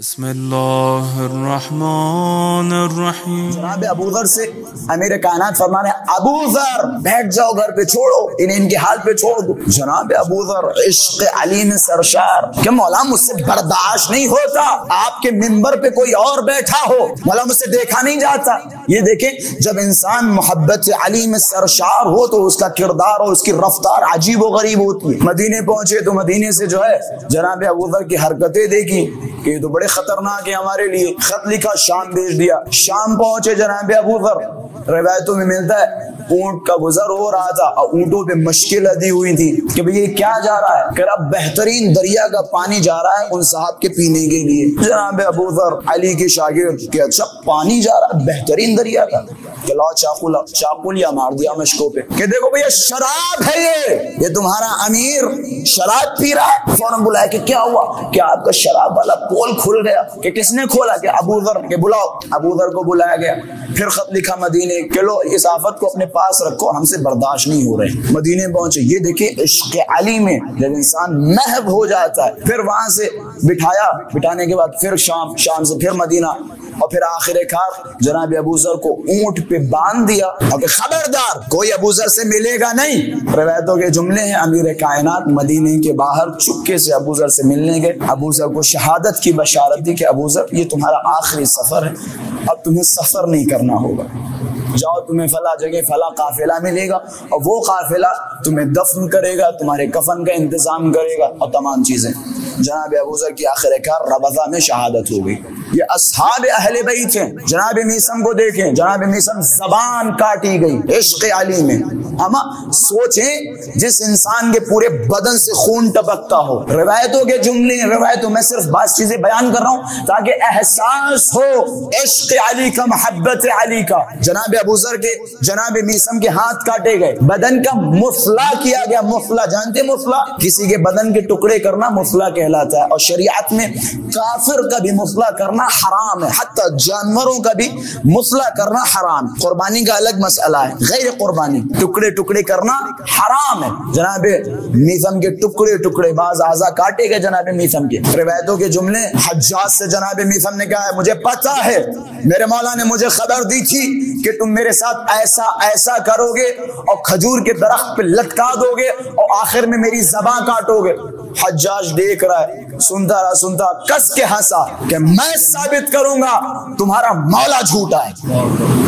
بسم الله الرحمن الرحیم۔ جناب ابو ذر سے امیر کائنات فرمانے ابو ذر، بیٹھ جاؤ گھر پہ چھوڑو، انہیں ان کے حال پہ چھوڑ دو۔ جناب ابو ذر، عشق علی میں سرشار کہ مولا مجھ سے برداشت نہیں ہوتا، آپ کے ممبر پہ کوئی اور بیٹھا ہو، مولا مجھ سے دیکھا نہیں جاتا۔ یہ دیکھیں، جب انسان محبت علی میں سرشار ہو تو اس کا کردار اور اس کی رفتار عجیب و غریب ہوتی ہے۔ مدینے پہنچے تو مدینے سے جو ہے، جناب ابو ذر کی حرکتیں دیکھی کہ یہ تو بڑے خطرناک ہے ہمارے لیے۔ خط لکھا، شام بھیج دیا۔ شام پہنچے جناب ابو ذر۔ روایتوں میں ملتا ہے اونٹ کا گزر ہو رہا تھا، اور اونٹوں پہ مشکل لدی ہوئی تھی کہ بھئی یہ کیا جا رہا ہے؟ کہ اب بہترین دریا کا پانی جا رہا ہے ان صاحب کے پینے کے لیے۔ جناب ابو ذر علی کے شاگرد کہ اچھا پانی جا رہا ہے، بہترین دریا کا۔ کہ لا چاقو لا چاقو لیا مار دیا مشکوں پہ۔ کہ دیکھو بھئی شراب ہے یہ۔ یہ تمہارا امیر شراب پی رہا ہے۔ فوراً بلایا کہ کیا ہوا؟ کہ آپ کا شراب والا پول کھل گیا؟ کہ کس نے کھولا؟ کہ ابو ذر، کہ بلاؤ۔ ابو ذر کو بلایا گیا۔ پھر خط لکھا مدینے، کہ لو اس آفت کو اپنے پاس پاس رکھو، ہم سے برداشت نہیں ہو رہے۔ مدینے پہنچے۔ یہ دیکھیں، عشق علی میں جب انسان محب ہو جاتا ہے، پھر وہاں سے بٹھایا۔ بٹھانے کے بعد پھر شام شام سے پھر مدینہ۔ اور پھر آخر کار جناب ابو ذر کو اونٹ پہ باندھ دیا۔ اور کہ خبردار، کوئی ابو ذر سے ملے گا نہیں۔ روایتوں کے جملے ہیں، امیر کائنات مدینے کے باہر چپکے سے ابو ذر سے ملنے گئے۔ ابو ذر کو شہادت کی بشارت دی کہ ابو ذر، یہ تمہارا آخری سفر ہے۔ اب تمہیں سفر نہیں کرنا ہوگا۔ جاؤ تمہیں فلاں جگہ فلاں قافلہ ملے گا اور وہ قافلہ تمہیں دفن کرے گا، تمہارے کفن کا انتظام کرے گا اور تمام چیزیں۔ جناب ابو ذر کی آخر کار ربضہ میں شہادت ہو گئی۔ یہ اصحاب اہل بیت ہیں۔ جناب میسم کو دیکھیں۔ جناب میسم زبان کاٹی گئی عشق علی میں۔ اما سوچیں جس انسان کے پورے بدن سے خون ٹپکتا ہو۔ روایتوں کے جملے، روایتوں میں صرف بعض چیزیں بیان کر رہا ہوں تاکہ احساس ہو عشق علی کا، محبت علی کا۔ جناب ابو ذر کے، جناب میسم کے ہاتھ کاٹے گئے۔ بدن کا مفلا کیا گیا۔ مفلا جانتے مفلا کسی کے بدن کے ٹکڑے کرنا مفلا کہلاتا کہلاتا ہے اور شریعت میں کافر کا بھی مفلا کرنا حرام ہے، حتی جانوروں کا بھی مفلا کرنا حرام۔ قربانی کا الگ مسئلہ ہے، غیر قربانی، ٹکڑے ٹکڑے کرنا حرام ہے۔ جناب میسم کے ٹکڑے ٹکڑے، بعض اعضا کاٹے گئے جناب میسم کے۔ روایتوں کے جملے، حجاج سے جناب میسم نے کہا ہے، مجھے پتا ہے، میرے مولا نے مجھے خبر دی تھی کہ تم میرے ساتھ ایسا ایسا کرو گے اور کھجور کے درخت پہ لٹکا دو گے اور آخر میں میری زبان کاٹو گے۔ حجاج دیکھ رہا ہے۔ سنتا رہا سنتا کس کے ہنسا کہ میں ثابت کروں گا تمہارا مولا جھوٹا ہے۔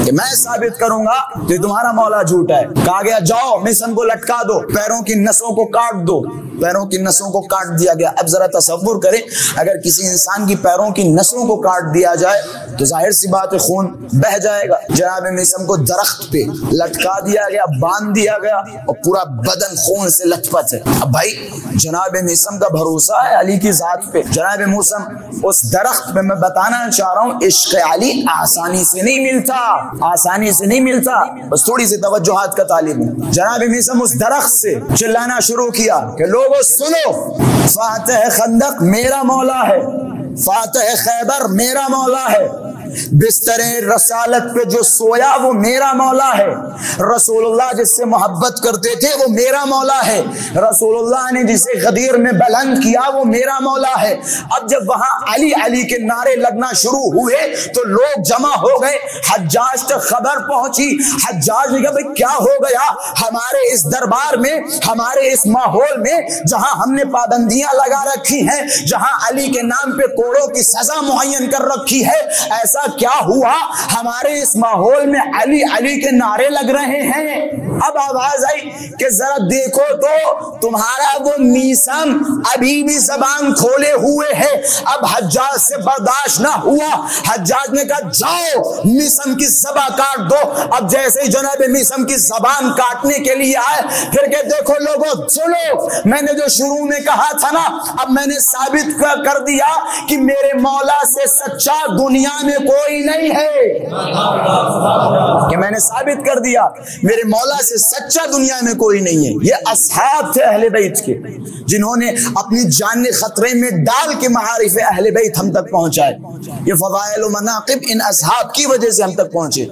کہ میں ثابت کروں گا کہ تمہارا مولا جھوٹا ہے۔ کہا گیا، جاؤ مشن کو لٹکا دو، پیروں کی نسوں کو کاٹ دو۔ پیروں کی نسوں کو کاٹ دیا گیا۔ اب ذرا تصور کریں، اگر کسی انسان کی پیروں کی نسوں کو کاٹ دیا جائے، تو ظاہر سی بات ہے، خون بہ جائے گا۔ جناب مسم کو درخت پہ لٹکا دیا گیا، باندھ دیا گیا اور پورا بدن خون سے لت پت ہے۔ اب بھائی، جناب مسم کا بھروسہ ہے علی کی ذات پہ۔ جناب موسم، اس درخت میں میں بتانا چاہ رہا ہوں، عشق علی آسانی سے نہیں ملتا۔ آسانی سے نہیں ملتا، بس تھوڑی سی توجہات کا طالب ہے جناب موسم، اس درخت سے چلانا شروع کیا کہ لوگوں، سنو۔ فاتح خندق میرا مولا ہے۔ فاتح خیبر میرا مولا ہے۔ بستر رسالت پہ جو سویا وہ میرا مولا ہے۔ رسول اللہ جس سے محبت کرتے تھے وہ میرا مولا ہے۔ رسول اللہ نے جسے غدیر میں بلند کیا وہ میرا مولا ہے۔ اب جب وہاں علی علی کے نعرے لگنا شروع ہوئے تو لوگ جمع ہو گئے۔ حجاج تک خبر پہنچی۔ حجاج نے کہا، بھائی، کیا ہو گیا؟ ہمارے اس دربار میں، ہمارے اس ماحول میں جہاں ہم نے پابندیاں لگا رکھی ہیں، جہاں علی کے نام پہ کوڑوں کی سزا معین کر رکھی ہے، ایسا کیا ہوا؟ ہمارے اس ماحول میں علی علی کے نعرے لگ رہے ہیں۔ اب آواز آئی کہ ذرا دیکھو تو تمہارا وہ میسم ابھی بھی زبان کھولے ہوئے ہے۔ اب حجاج سے برداشت نہ ہوا۔ حجاج نے کہا، جاؤ، میسم کی زبا کاٹ دو۔ اب جیسے ہی جناب میسم کی زبان کاٹنے کے لیے آئے، پھر کہ دیکھو لوگوں سنو میں نے جو شروع میں کہا تھا نا، اب میں نے ثابت کر دیا کہ میرے مولا سے سچا دنیا میں کوئی نہیں ہے۔ کہ میں نے ثابت کر دیا، میرے مولا سے سچا دنیا میں کوئی نہیں ہے۔ یہ اصحاب تھے اہل بیت کے، جنہوں نے اپنی جان خطرے میں ڈال کے مہا معارف اہل بیت ہم تک پہنچائے۔ یہ فضائل و مناقب ان اصحاب کی وجہ سے ہم تک پہنچے۔